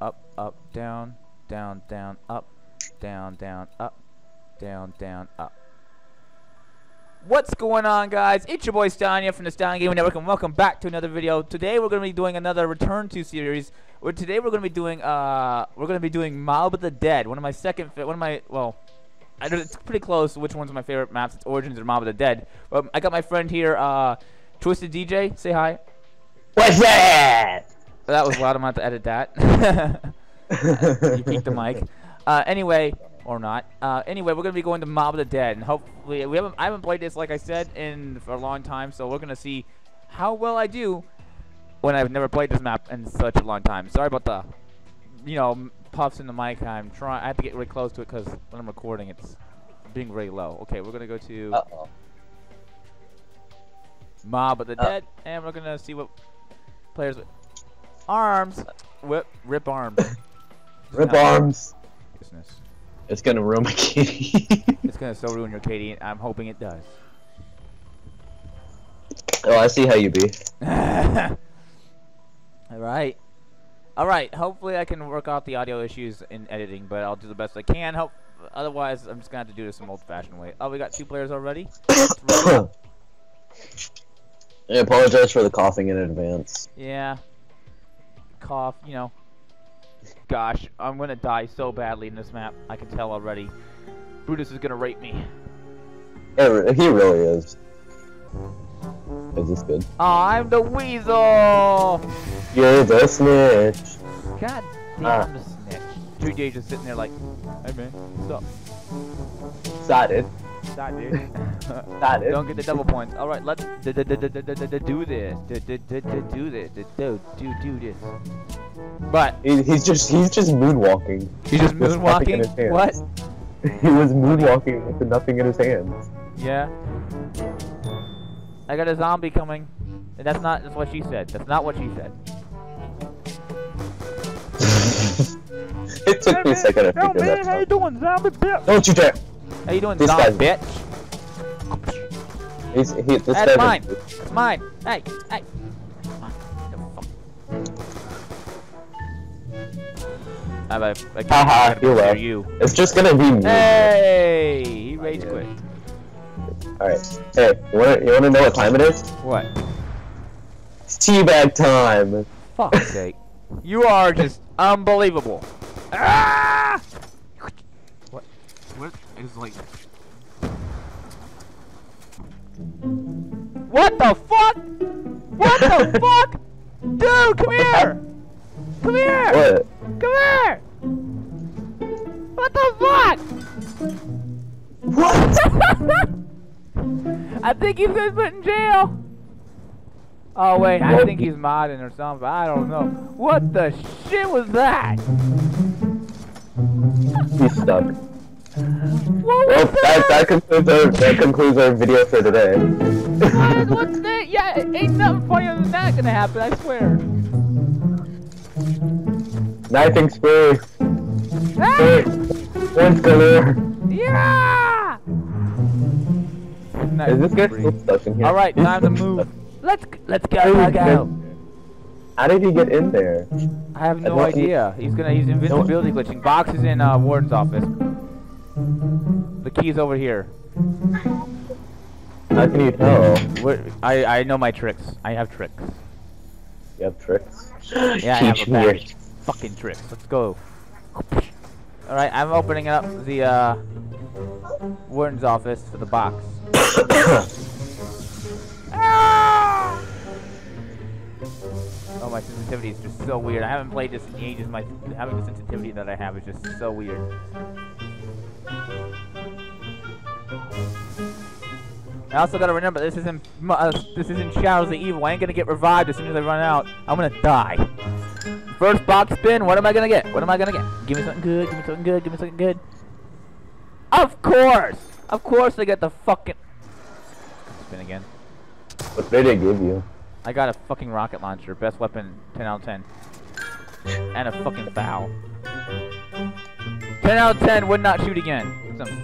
up, up, down, down, down, up, down, down, up, down, down, up. What's going on, guys? It's your boy Stanya from the Stallion Gaming Network, and welcome back to another video. Today we're going to be doing another Return to series. Where today we're going to be doing uh we're going to be doing Mob of the Dead, one of my second one of my well, I it's pretty close. Which one's my favorite maps? It's Origins or Mob of the Dead. But I got my friend here, uh, Twisted DJ. Say hi. What's that? That was loud. I'm going to to edit that. you peeked the mic. Uh, anyway, or not. Uh, anyway, we're gonna be going to Mob of the Dead, and hopefully we haven't. I haven't played this, like I said, in for a long time. So we're gonna see how well I do when I've never played this map in such a long time. Sorry about the, you know, puffs in the mic. I'm trying. I have to get really close to it because when I'm recording, it's being really low. Okay, we're gonna go to Uh oh. Mob of the Uh. Dead, and we're gonna see what players arms, whip, rip arms. Rip arms. business. It's gonna ruin my kitty. It's gonna so ruin your KD. I'm hoping it does. oh, I see how you be. All right. All right. Hopefully, I can work out the audio issues in editing, but I'll do the best I can. Hope. Otherwise, I'm just gonna have to do this some old-fashioned way. Oh, we got two players already. I apologize for the coughing in advance. Yeah. Cough. You know. Gosh, I'm gonna die so badly in this map. I can tell already. Brutus is gonna rape me. He really is. Is this good? Oh, I'm the weasel. You're the snitch. God damn Ah. the snitch. 3J just sitting there like, hey man, what's up? Excited. Stop, dude. Don't get the double points. All right, let's do this. D- d- d- d- Do this. Do do do this. But he's just he's just moonwalking. he's just With nothing in his moonwalking. What? He was moonwalking with nothing in his hands. Yeah. I got a zombie coming. And that's not that's what she said. That's not what she said. it took me a second to figure that how you out. doing, zombie? Don't you dare! How you doing, This guy's- bitch? He's he, this That's mine. It's mine. Hey, hey. Come on. The fuck? I, I, I can't Haha, hear you will. you. It's just gonna be me. Hey, he rage quit. Alright. Hey, you wanna you wanna know what time it is? What? It's teabag time. Fuck's sake. You are just unbelievable. Ah! Is like? What the fuck? What the fuck? Dude, come here! Come here! What? Come here! What the fuck? What? I think he's gonna put in jail. Oh wait, I think he's modding or something. I don't know. What the shit was that? He's stuck. Well, that, that concludes our that concludes our video for today. What- What's that? Yeah, ain't nothing funnier than that gonna happen. I swear. Knifing spree. Ah! Once galore. Yeah! Is this guy still stuck in here? All right, time to move. Let's let's go. Let's go. How did he get in there? I have no don't- idea. He's gonna he's invincibility glitching. Box is in uh, Warden's office. The key's over here. How can you tell? What, I I know my tricks. I have tricks. You have tricks. Yeah, I have a bag. Fucking tricks. Let's go. All right, I'm opening up the uh, Warden's office for the box. Ah! Oh, my sensitivity is just so weird. I haven't played this in ages. My having the sensitivity that I have is just so weird. I also gotta remember this isn't uh, this isn't Shadows of Evil. I ain't gonna get revived as soon as I run out. I'm gonna die. First box spin. What am I gonna get? What am I gonna get? Give me something good. Give me something good. Give me something good. Of course. Of course I get the fucking spin again. What did it give you? I got a fucking rocket launcher. Best weapon. 10 out of 10. And a fucking foul. 10 out of 10 would not shoot again. Some-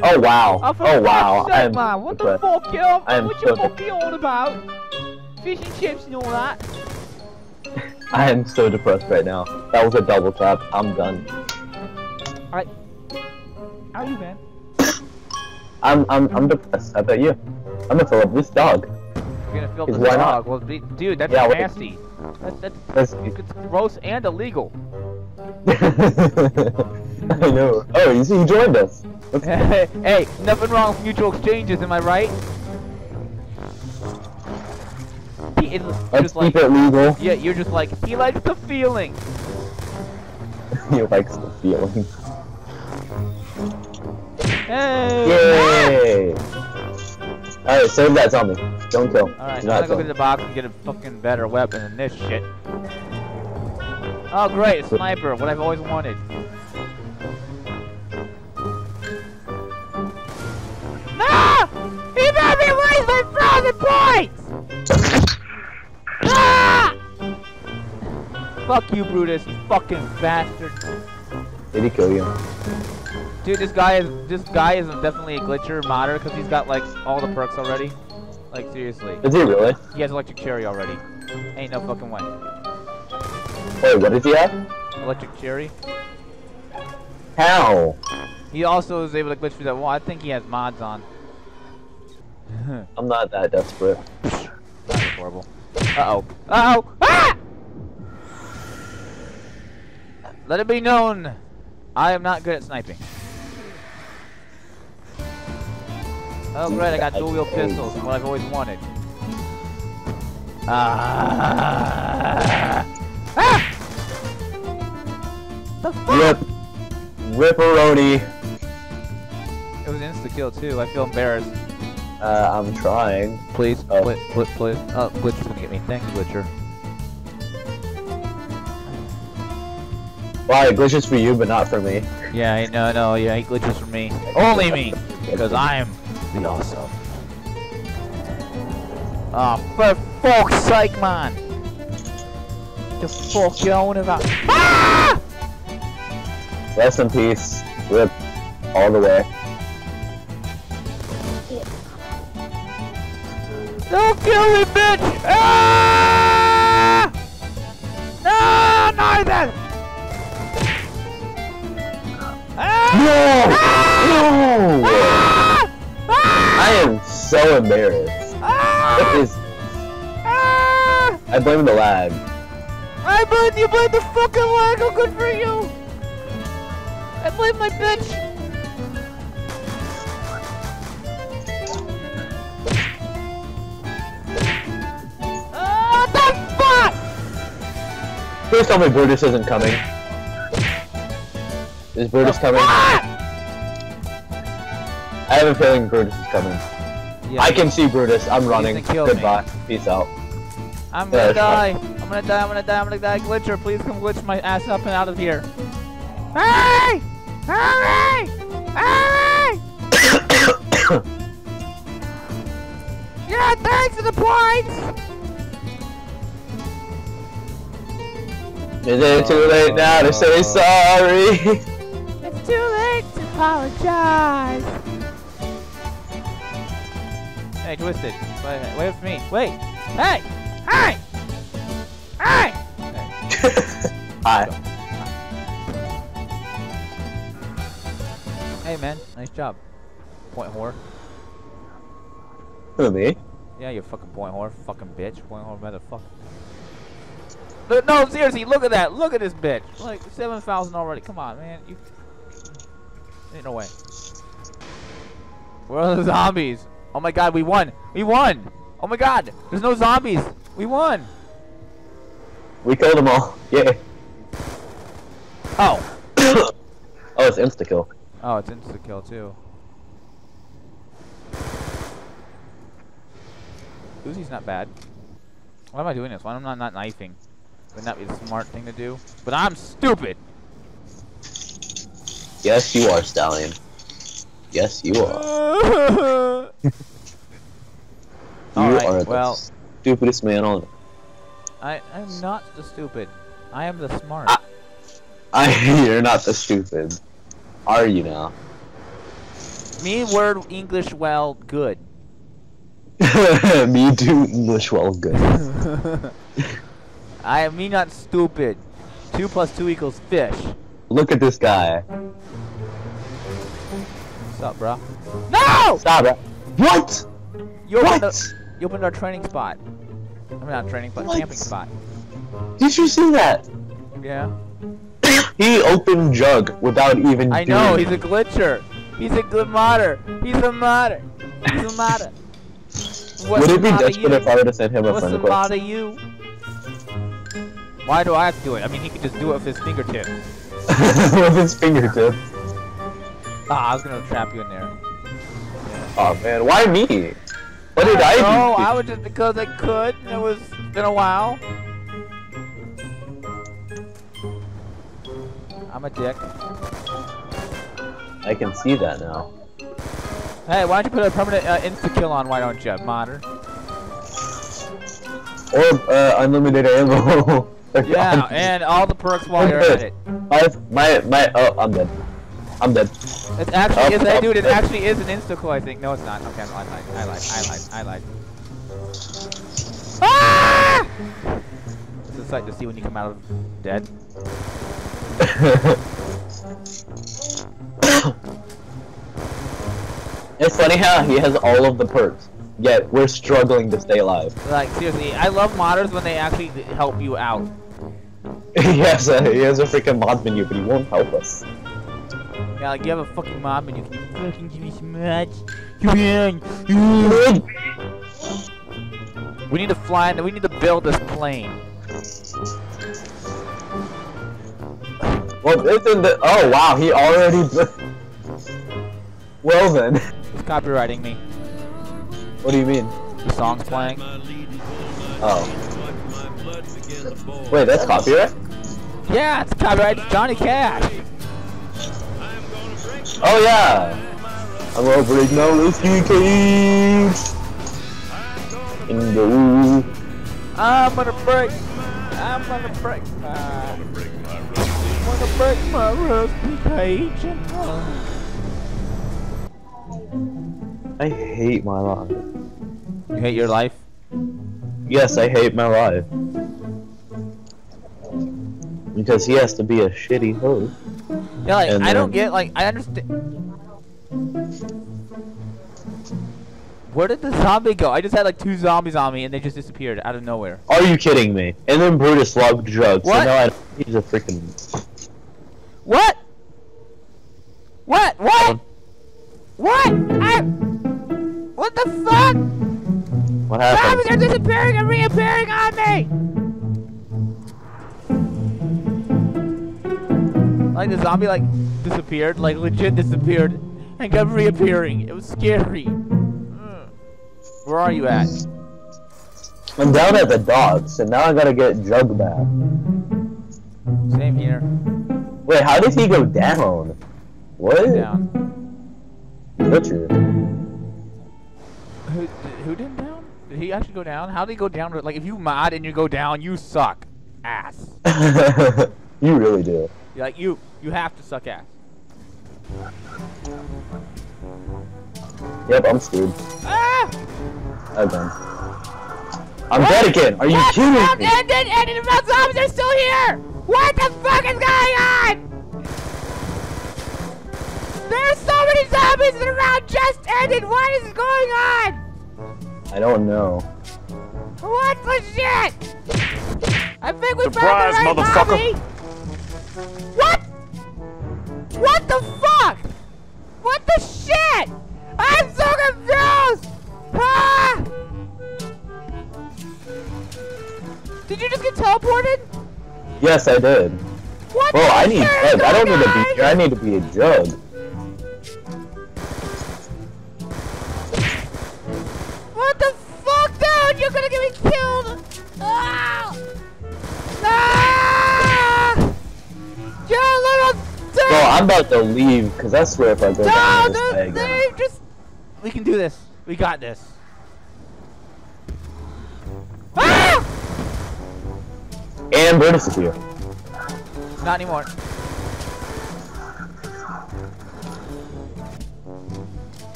Oh wow. Oh, Oh wow. sake, I'm man. What the fuck, yo? I am What you so- fucking on about? Fish and chips and all that. I am so depressed right now. That was a double tap. I'm done. Alright. How are you, man? I'm I'm I'm depressed. How about you? I'm gonna fill up this dog. You're gonna fill Is the why dog. not? Well, be- dude, that's Yeah, nasty. That's, that's, That's, it's gross and illegal. I know. Oh, you see, he joined us. Hey, nothing wrong with mutual exchanges, am I right? Is Let's just like, keep it legal. yeah, you're just like, he likes the feeling. he likes the feeling. Hey! Yay! Alright, save that zombie. Don't kill. Alright, I'm gonna go get the box and get a fucking better weapon than this shit. Oh great, a sniper, what I've always wanted. Waste my frozen points! Ah! Fuck you, Brutus, you fucking bastard. Did he kill you? Dude, this guy is this guy is definitely a glitcher modder because he's got like all the perks already. Like seriously, Is he really? he has electric cherry already. Ain't no fucking way. Wait, what does he have? Electric cherry. How? He also is able to glitch through that wall. I think he has mods on. I'm not that desperate. That's horrible. Uh oh. Uh oh. Ah! Let it be known, I am not good at sniping. Oh great, I got dual wield pistols, what I've always wanted. Ah! Ah! The fuck? Rip. Ripperoni. It was insta kill too. I feel embarrassed. Uh, I'm trying. Please, Oh. please, please, please. Oh, Glitcher's gonna get me. Thanks, Glitcher. Why, it glitches for you, but not for me. Yeah, I- no, no, yeah, he glitches for me. Only me, because I am the awesome. Oh, for fuck's sake, man! The fuck you on about? Ah! Rest in peace. Rip. All the way. Don't kill me, bitch! Ah! No, neither! Ah! No! No! Ah! I Ah! am so embarrassed. Ah! is... Ah! I blame the lag. I blame you blame the fucking lag. Oh, good for you. I blame my bitch. Please tell me Brutus isn't coming. Is Brutus coming? I have a feeling Brutus is coming. Yeah, I can see Brutus. I'm running. gonna me. Goodbye. Peace out. I'm Yeah, gonna it's die. I'm gonna die. I'm gonna die. I'm gonna die. Glitcher, please come glitch my ass up and out of here. Hurry! Hurry! Hurry! yeah, thanks for the points. Is it too late now to say oh. sorry? It's too late to apologize. Hey, Twisted. Wait, wait for me. Wait. Hey! Hey! Hey! Hi. Hey, man. Nice job. Point whore. Who, me? Yeah, you fucking point whore. Fucking bitch. Point whore motherfucker. Look, no, seriously, look at that. Look at this bitch. Like, 7,000 already. Come on, man. You. Ain't no way. Where are the zombies? Oh my god, we won. We won. Oh my god. There's no zombies. We won. We killed them all. Yeah. Oh. oh, it's insta kill. Oh, it's insta kill too. Uzi's not bad. Why am I doing this? Why am I not knifing? Wouldn't that be the smart thing to do? But I'm stupid. Yes, you are, Stallion. Yes, you are. You are the well- stupidest man on. I I'm not the stupid. I am the smart. Ah. I. You're not the stupid. Are you now? Me word English well good. Me do English well good. I am me not stupid. Two plus two equals fish. Look at this guy. What's up, bro? No! Stop it. What? You opened, What? the, you opened our training spot. I mean, not training, but What? camping spot. Did you see that? Yeah. he opened Jug without even I doing know, it. he's a glitcher. He's a good modder. He's a modder. He's a modder. Would it be the matter desperate you? if I were to send him a What's friend the request? matter you? Why do I have to do it? I mean, he could just do it with his fingertips. With his fingertip. Ah, I was gonna trap you in there. Oh man, why me? What did I do? No, I was just because I could. and It was been a while. I'm a dick. I can see that now. Hey, why don't you put a permanent uh, insta kill on? Why don't you, modder? Or uh, unlimited ammo. Yeah, and all the perks while you're at it. my my my. Oh, I'm dead. I'm dead. It actually is, Oh, dude, it actually is an insta kill. I think. No, it's not. Okay, I lied. I lied. I lied. I lied. Ah! It's a sight to see when you come out of dead. it's funny how he has all of the perks, yet we're struggling to stay alive. Like seriously, I love modders when they actually help you out. he has a he has a freaking mod menu, but he won't help us. Yeah, like you have a fucking mod menu. Can you fucking give me some mods? Come on. We need to fly. and We need to build this plane. Well, isn't the oh wow, he already. well then, It's copywriting me. what do you mean? The song's playing. Oh, wait, that's copyright. Yeah, it's copyright. It's Johnny Cash. Oh yeah, I'm gonna break my whiskey cage. In the I'm gonna break. I'm gonna break. My, I'm gonna break my rusty cage. and, uh, I hate my life. You hate your life? Yes, I hate my life. Because he has to be a shitty host. Yeah, like And I don't get like I understand. Where did the zombie go? I just had like two zombies on me and they just disappeared out of nowhere. Are you kidding me? And then Brutus logged drugs. What? So now I, he's a freaking. What? What? What? Um, what? I. What the fuck? What happened? Zombies are disappearing and reappearing on me. Like the zombie like disappeared, like legit disappeared, and kept reappearing. It was scary. Mm. Where are you at? I'm down at the docks, and now I gotta get Jug back. Same here. Wait, how did he go down? What? Down. Butcher. Who, who did down? Did he actually go down? How did he go down? Like if you mod and you go down, you suck ass. you really do. Like you, you have to suck ass. Yep, I'm screwed. Ah! Again. I'm What? dead again. Are you What? kidding Stop me? ended and the amount zombies are still here! What the fuck is going on? There are so many zombies and the round just ended! What is going on? I don't know. What the shit? I think we Surprise, found the right motherfucker. zombie. What? What the fuck? What the shit? I'm so confused! Ah! Did you just get teleported? Yes, I did. What Bro, the I need shit. I don't need to be here. I need to be a Jug. What the fuck, dude? You're gonna get me killed! Ah! Ah! You little dick! Bro, I'm about to leave, because I swear if I go no, down this dude, they just... We can do this. We got this. Ah! And Brutus is here. Not anymore.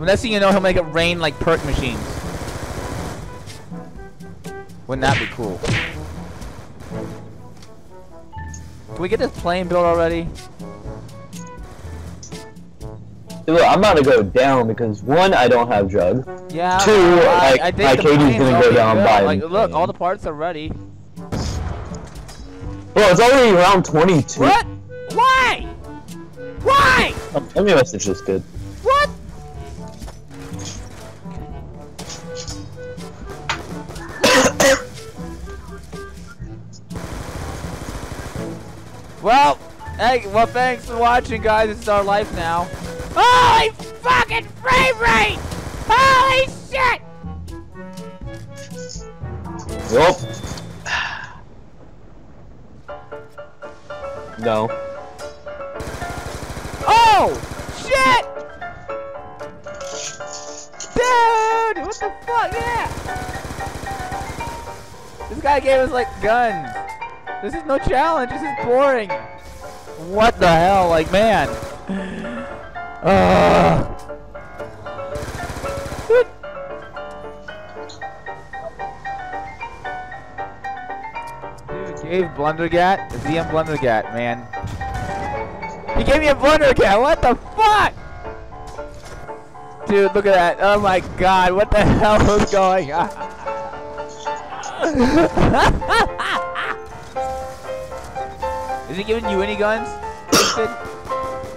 Next thing you know, he'll make it rain like perk machines. Wouldn't that be cool? Can we get this plane built already? Look, I'm about to go down because one, I don't have jug. Yeah. Two, I, like, I think my KD's gonna go down by Like, look, all the parts are ready. Well, it's already around 22. What? Why? Why? Let me message this kid. Well, hey, well, thanks for watching, guys. This is our life now. Holy fucking frame rate! Holy shit! Yup. No. Oh, shit! Dude, what the fuck? Yeah. This guy gave us like guns. This is no challenge. This is boring. What the hell? Like, man. Ugh. Dude. Gave Blundergat, DM Blundergat, man. He gave me a Blundergat. What the fuck? Dude, look at that. Oh my god, what the hell is going on? he giving you any guns?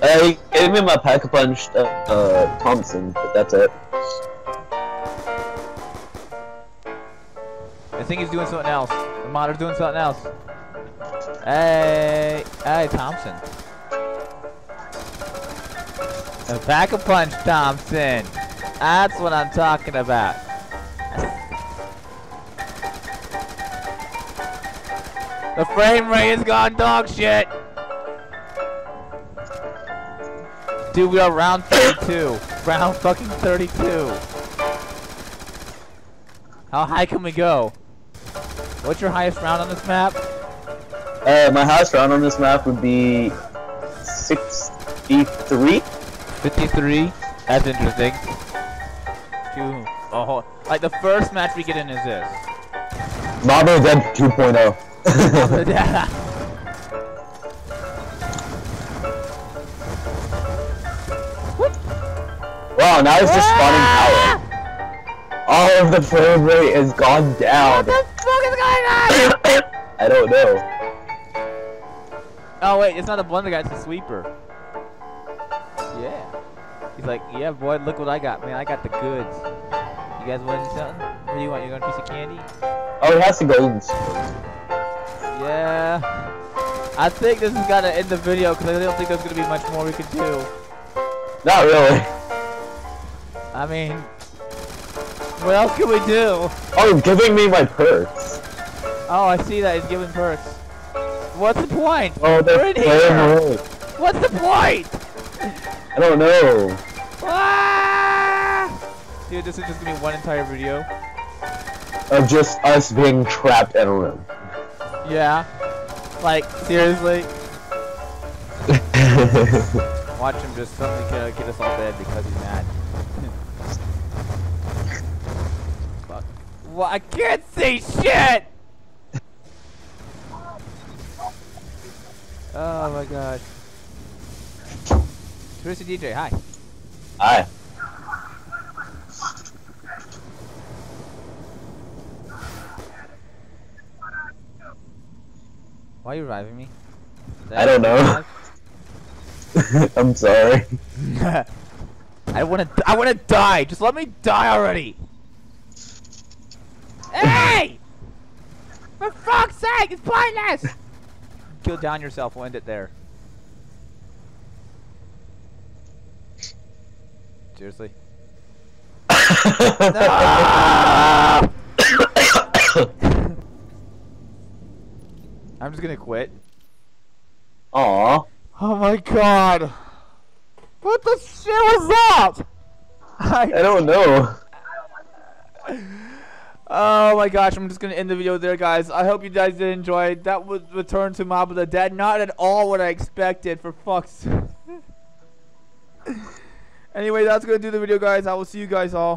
Uh, he gave me my pack a punch, uh, uh, Thompson, but that's it. I think he's doing something else. The modder's doing something else. Hey, hey, Thompson. A pack a punch, Thompson. That's what I'm talking about. The frame rate has gone dog shit. Dude, we are round 32. round fucking 32. How high can we go? What's your highest round on this map? Uh, my highest round on this map would be 63? 53. That's interesting. Two. Oh, like the first match we get in is this. Mabo Dead 2.0. wow, now it's just spawning ah! power. All of the frame rate has gone down. What the fuck is going on? I don't know. Oh wait, it's not a blunder guy, it's a sweeper. Yeah. He's like, yeah boy, look what I got, man. I got the goods. You guys want something? What do you want? You want a piece of candy? Oh, he has the golden sword. Yeah. I think this is gonna end the video because I don't think there's gonna be much more we can do. Not really. I mean, what else can we do? Oh, he's giving me my perks. Oh, I see that. He's giving perks. What's the point? Oh, We're they're in here. rate. What's the point? I don't know. Ah! Dude, this is just gonna be one entire video. Of just us being trapped in a room. Yeah. Like, seriously? Watch him just suddenly get, uh, get us all dead because he's mad. Fuck. Well, I can't see shit! Oh my god. Twisted DJ, hi. Hi. Why are you reviving me? I don't know. I'm sorry. I wanna, I wanna die. Just let me die already. hey! For fuck's sake, it's pointless. Kill down yourself. We'll end it there. Seriously. No! I'm just gonna quit. Aw. Oh my god! What the shit was that? I I, don't know. oh my gosh, I'm just gonna end the video there, guys. I hope you guys did enjoy. That was Return to Mob of the Dead. Not at all what I expected, for fuck's sake. anyway, that's gonna do the video, guys. I will see you guys all.